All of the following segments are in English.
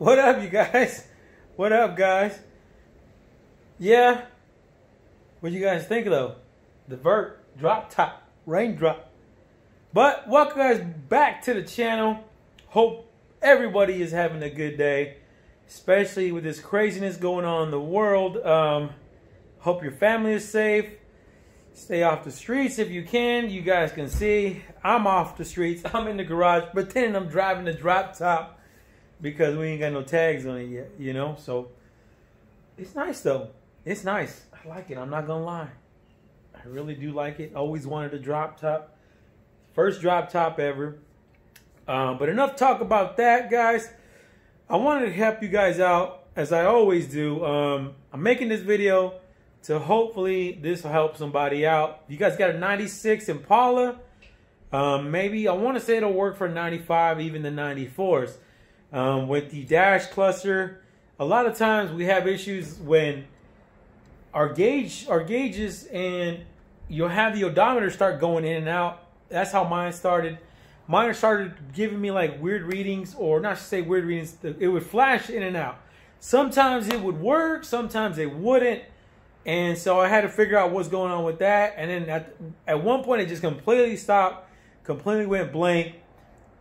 What up, you guys? What up, guys? Yeah. What you guys think though? The vert drop top raindrop. But welcome guys back to the channel. Hope everybody is having a good day, especially with this craziness going on in the world. Um, hope your family is safe. Stay off the streets if you can. You guys can see I'm off the streets. I'm in the garage pretending I'm driving the drop top because we ain't got no tags on it yet, you know? So it's nice though. It's nice. I like it. I'm not gonna lie. I really do like it. Always wanted a drop top. First drop top ever. Um, but enough talk about that, guys. I wanted to help you guys out as I always do. Um, I'm making this video to hopefully this will help somebody out. You guys got a 96 Impala. Um, maybe I want to say it'll work for 95, even the 94s. Um, with the dash cluster, a lot of times we have issues when our gauge, our gauges, and you'll have the odometer start going in and out. That's how mine started. Mine started giving me like weird readings, or not to say weird readings. It would flash in and out. Sometimes it would work, sometimes it wouldn't. And so I had to figure out what's going on with that. And then at, at one point, it just completely stopped, completely went blank.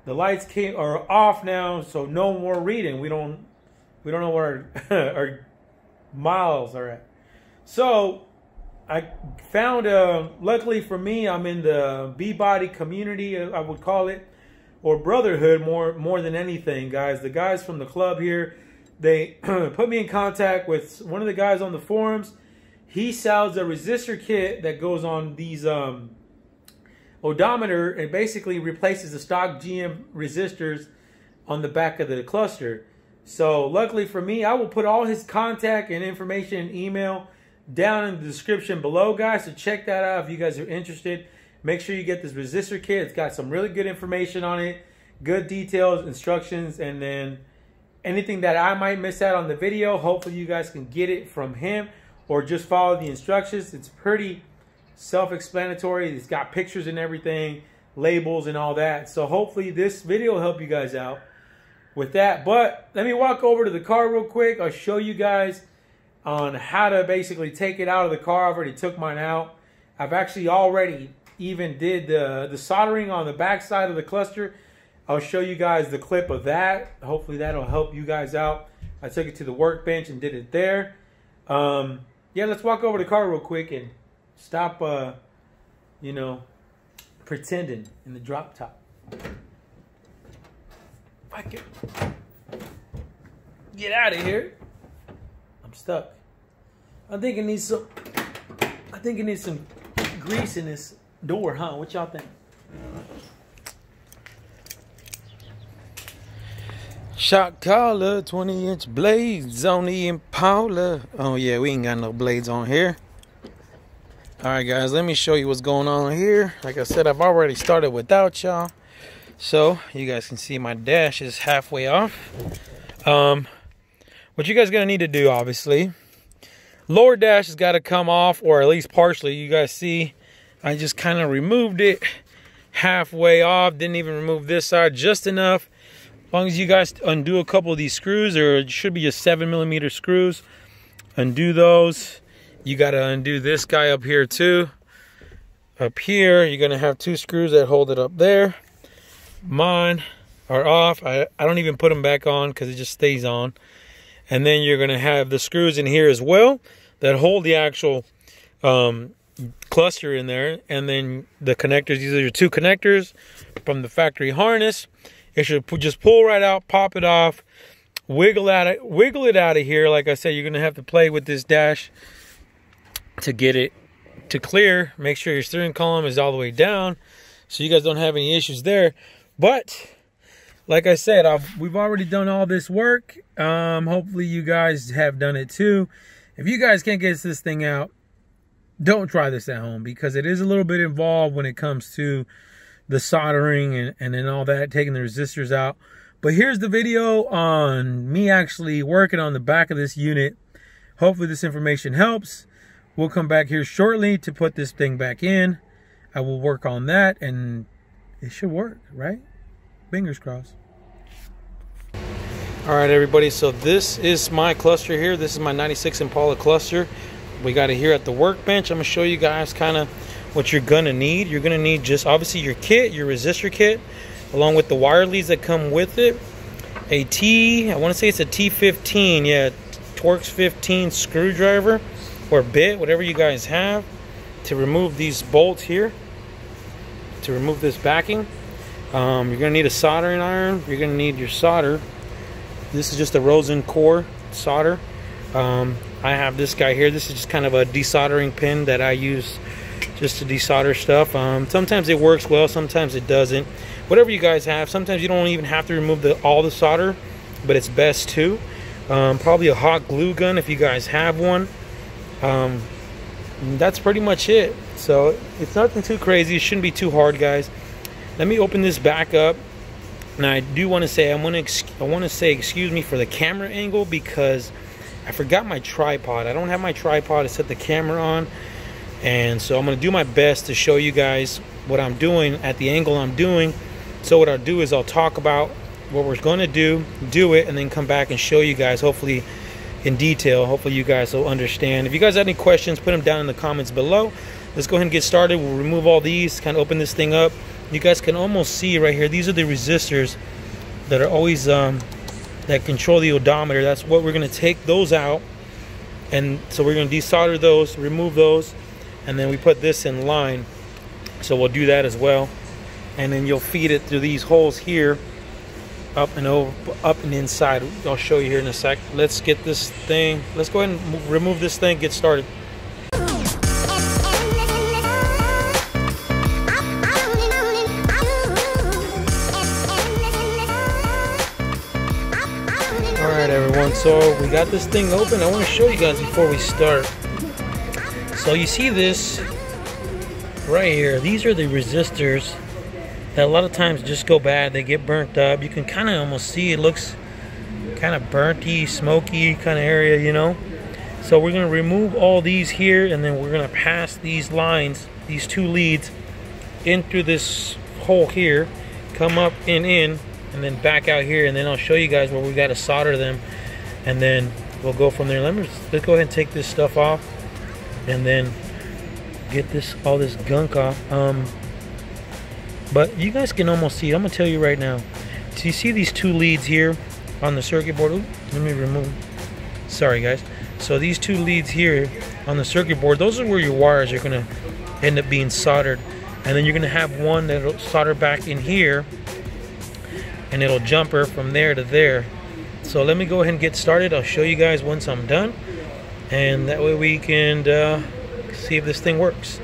The lights came are off now, so no more reading. We don't we don't know where our, miles are at. So I found, uh, luckily for me, I'm in the B-body community, uh, I would call it, or brotherhood more more than anything, guys. The guys from the club here, they put me in contact with one of the guys on the forums. He sells a resistor kit that goes on these um, odometer and basically replaces the stock GM resistors on the back of the cluster. So luckily for me, I will put all his contact and information and email down in the description below, guys. So check that out if you guys are interested. Make sure you get this resistor kit. It's got some really good information on it, good details, instructions, and then anything that I might miss out on the video, hopefully you guys can get it from him or just follow the instructions. It's pretty self-explanatory. It's got pictures and everything, labels and all that. So hopefully this video will help you guys out with that. But let me walk over to the car real quick. I'll show you guys on how to basically take it out of the car. I've already took mine out. I've actually already even did the, the soldering on the back side of the cluster. I'll show you guys the clip of that. Hopefully that'll help you guys out. I took it to the workbench and did it there. Um, yeah, let's walk over to the car real quick and Stop, uh, you know, pretending in the drop top. If I can get out of here, I'm stuck. I think it needs some. I think it needs some grease in this door, huh? What y'all think? Shock collar, 20 inch blades on the Impala. Oh, yeah, we ain't got no blades on here. All right, guys, let me show you what's going on here. Like I said, I've already started without y'all. So you guys can see my dash is halfway off. Um, what you guys gonna need to do, obviously, lower dash has got to come off, or at least partially. You guys see, I just kind of removed it halfway off. Didn't even remove this side, just enough. As long as you guys undo a couple of these screws, or it should be just seven millimeter screws, undo those you got to undo this guy up here too. Up here, you're going to have two screws that hold it up there. Mine are off. I, I don't even put them back on because it just stays on. And then you're going to have the screws in here as well that hold the actual um, cluster in there. And then the connectors, these are your two connectors from the factory harness. It should just pull right out, pop it off, wiggle out it, wiggle it out of here. Like I said, you're going to have to play with this dash to get it to clear. Make sure your steering column is all the way down so you guys don't have any issues there. But like I said, I've, we've already done all this work. Um, hopefully you guys have done it too. If you guys can't get this thing out, don't try this at home because it is a little bit involved when it comes to the soldering and, and then all that, taking the resistors out. But here's the video on me actually working on the back of this unit. Hopefully this information helps. We'll come back here shortly to put this thing back in. I will work on that and it should work, right? Fingers crossed. All right, everybody. So this is my cluster here. This is my 96 Impala cluster. We got it here at the workbench. I'm gonna show you guys kind of what you're gonna need. You're gonna need just obviously your kit, your resistor kit, along with the wire leads that come with it. A T, I want to say it's a T15, yeah, Torx 15 screwdriver or bit, whatever you guys have, to remove these bolts here. To remove this backing. Um, you're gonna need a soldering iron. You're gonna need your solder this is just a rosin core solder. Um, I have this guy here. This is just kind of a desoldering pin that I use just to desolder stuff. Um, sometimes it works well, sometimes it doesn't. Whatever you guys have. Sometimes you don't even have to remove the, all the solder, but it's best to. Um, probably a hot glue gun if you guys have one. Um, that's pretty much it. So it's nothing too crazy. It shouldn't be too hard, guys. Let me open this back up now I do want to say I want to I want to say excuse me for the camera angle because I forgot my tripod. I don't have my tripod to set the camera on. And so I'm to do my best to show you guys what I'm doing at the angle I'm doing. So what I'll do is I'll talk about what we're going to do, do it, and then come back and show you guys hopefully in detail. Hopefully you guys will understand. If you guys have any questions, put them down in the comments below. Let's go ahead and get started. We'll remove all these, kind of open this thing up you guys can almost see right here these are the resistors that are always um, that control the odometer that's what we're going to take those out and so we're going to desolder those remove those and then we put this in line so we'll do that as well and then you'll feed it through these holes here up and over up and inside. I'll show you here in a sec. Let's get this thing let's go ahead and remove this thing get started. All right everyone so we got this thing open. I want to show you guys before we start. So you see this right here these are the resistors that a lot of times just go bad they get burnt up. You can kind of almost see it looks kind of burnty smoky kind of area you know? So we're going to remove all these here and then we're going to pass these lines these two leads in through this hole here come up and in and then back out here and then I'll show you guys where we got to solder them and then we'll go from there. Let me let's go ahead and take this stuff off and then get this all this gunk off. Um but you guys can almost see. I'm gonna tell you right now. So you see these two leads here on the circuit board? Ooh, let me remove. Sorry guys. So these two leads here on the circuit board those are where your wires are gonna end up being soldered. And then you're gonna have one that'll solder back in here and it'll jumper from there to there. So let me go ahead and get started. I'll show you guys once I'm done. And that way we can uh, see if this thing works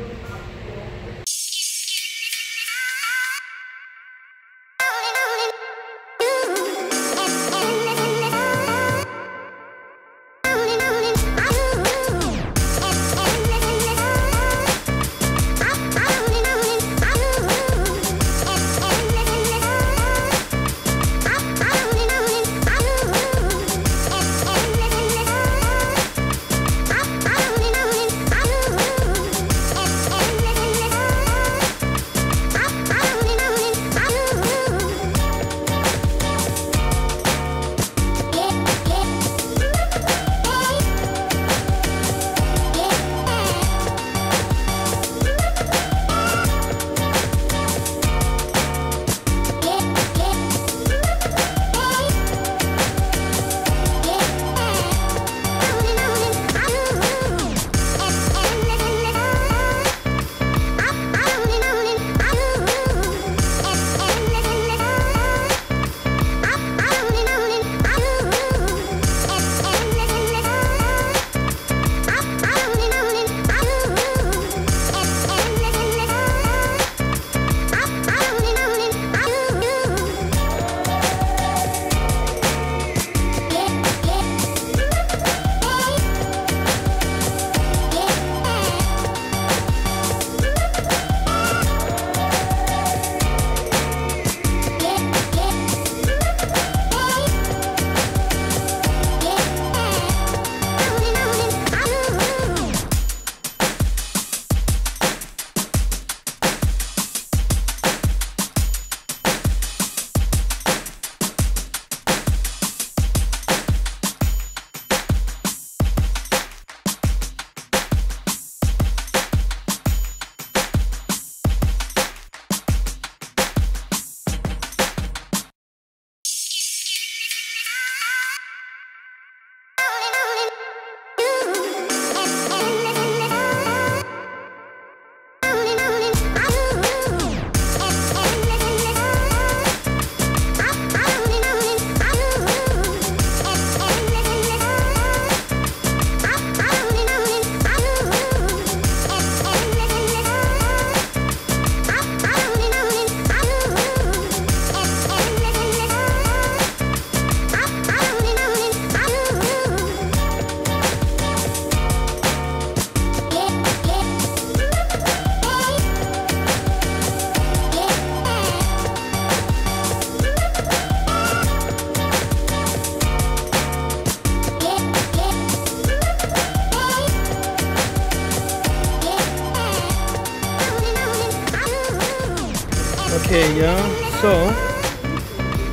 Y'all. So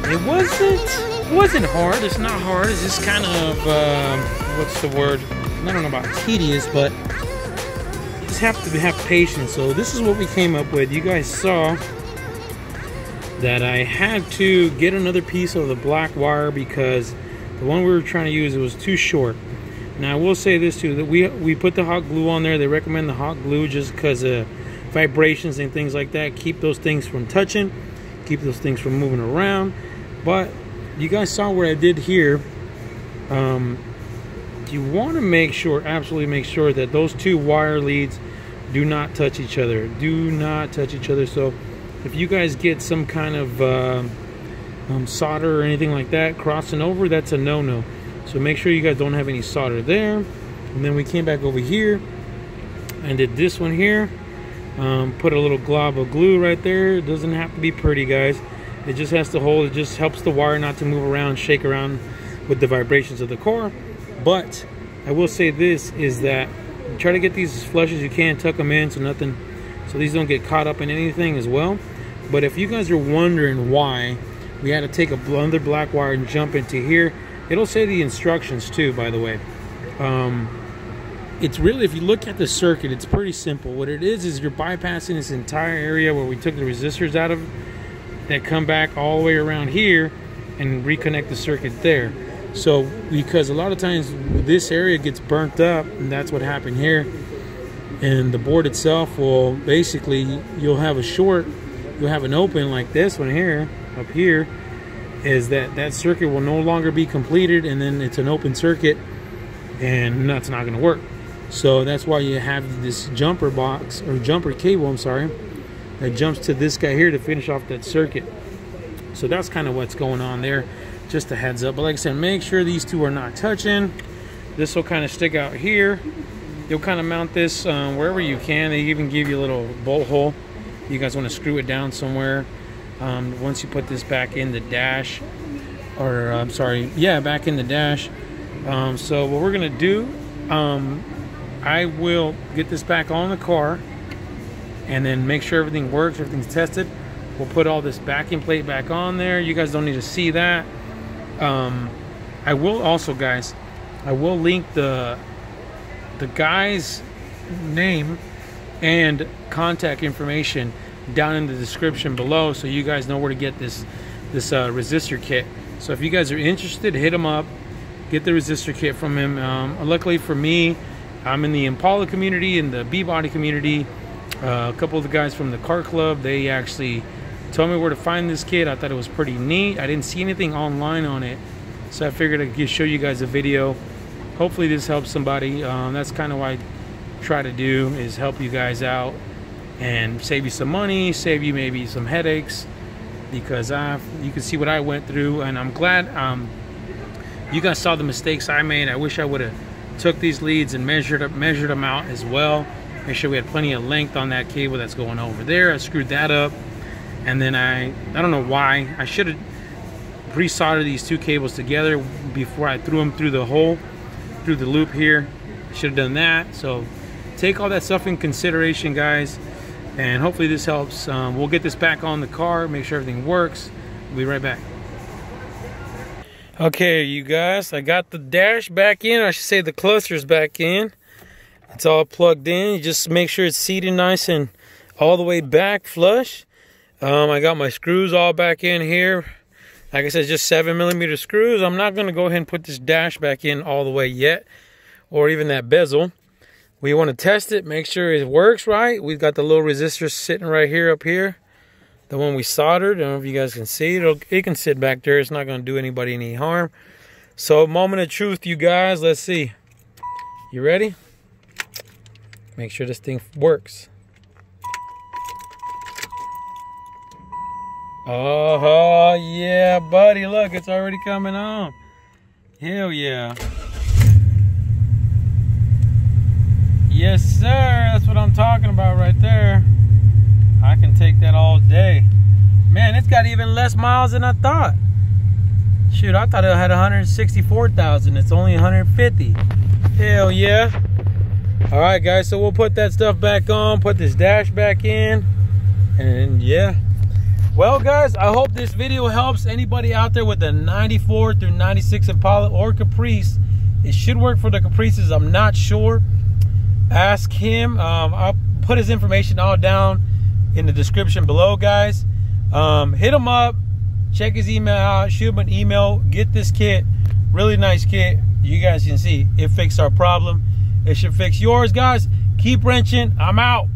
it wasn't wasn't hard. It's not hard. It's just kind of uh, what's the word? I don't know about tedious, but just have to have patience. So this is what we came up with. You guys saw that I had to get another piece of the black wire because the one we were trying to use it was too short. Now I will say this too that we we put the hot glue on there. They recommend the hot glue just because of vibrations and things like that. Keep those things from touching, keep those things from moving around. But you guys saw what I did here. Um, you want to make sure, absolutely make sure that those two wire leads do not touch each other. Do not touch each other. So if you guys get some kind of uh, um, solder or anything like that crossing over, that's a no-no. So make sure you guys don't have any solder there. And then we came back over here and did this one here. Um, put a little glob of glue right there. It doesn't have to be pretty, guys. It just has to hold. It just helps the wire not to move around, shake around with the vibrations of the core. But I will say this is that try to get these as flush as you can, tuck them in so nothing, so these don't get caught up in anything as well. But if you guys are wondering why we had to take a another black wire and jump into here, it'll say the instructions too, by the way. Um, it's really, if you look at the circuit, it's pretty simple. What it is, is you're bypassing this entire area where we took the resistors out of that come back all the way around here and reconnect the circuit there. So, because a lot of times this area gets burnt up, and that's what happened here. And the board itself will basically, you'll have a short, you'll have an open like this one here, up here, is that that circuit will no longer be completed, and then it's an open circuit, and that's not going to work. So that's why you have this jumper box or jumper cable, I'm sorry, that jumps to this guy here to finish off that circuit. So that's kind of what's going on there. Just a heads up. But like I said, make sure these two are not touching. This will kind of stick out here. You'll kind of mount this um, wherever you can. They even give you a little bolt hole. You guys want to screw it down somewhere. Um, once you put this back in the dash, or I'm sorry, yeah, back in the dash. Um, so what we're gonna do, um, I will get this back on the car and then make sure everything works, everything's tested. We'll put all this backing plate back on there. You guys don't need to see that. Um, I will also, guys, I will link the the guy's name and contact information down in the description below, so you guys know where to get this this uh, resistor kit. So if you guys are interested, hit him up, get the resistor kit from him. Um, luckily for me, I'm in the Impala community, in the B-body community. Uh, a couple of the guys from the car club, they actually told me where to find this kit. I thought it was pretty neat. I didn't see anything online on it, so I figured I'd show you guys a video. Hopefully this helps somebody. Um, that's kind of what I try to do is help you guys out and save you some money, save you maybe some headaches because I you can see what I went through and I'm glad um, you guys saw the mistakes I made. I wish I would have took these leads and measured up measured them out as well. Make sure we had plenty of length on that cable that's going over there. I screwed that up. And then I I don't know why. I should have pre-soldered these two cables together before I threw them through the hole through the loop here. Should have done that. So take all that stuff in consideration guys. And hopefully this helps. Um, we'll get this back on the car make sure everything works. We'll be right back Okay, you guys, I got the dash back in. I should say the cluster's back in. It's all plugged in. You just make sure it's seated nice and all the way back flush. Um, I got my screws all back in here. Like I said, just seven millimeter screws. I'm not going to go ahead and put this dash back in all the way yet, or even that bezel. We want to test it, make sure it works right. We've got the little resistor sitting right here up here the one we soldered. I don't know if you guys can see it. It can sit back there. It's not going to do anybody any harm. So, moment of truth, you guys. Let's see. You ready? Make sure this thing works. Oh, yeah, buddy. Look, it's already coming on. Hell yeah. Yes, sir. That's what I'm talking about right there. I can take that all day. Man, it's got even less miles than I thought. Shoot, I thought it had 164,000. It's only 150. Hell yeah. All right, guys, so we'll put that stuff back on, put this dash back in, and yeah, Well, guys, I hope this video helps anybody out there with a 94 through 96 Impala or Caprice. It should work for the Caprices. I'm not sure. Ask him. Um, I'll put his information all down in the description below, guys. Um, hit him up. Check his email out. Shoot him an email. Get this kit. Really nice kit. You guys can see it fixed our problem. It should fix yours, guys. Keep wrenching. I'm out.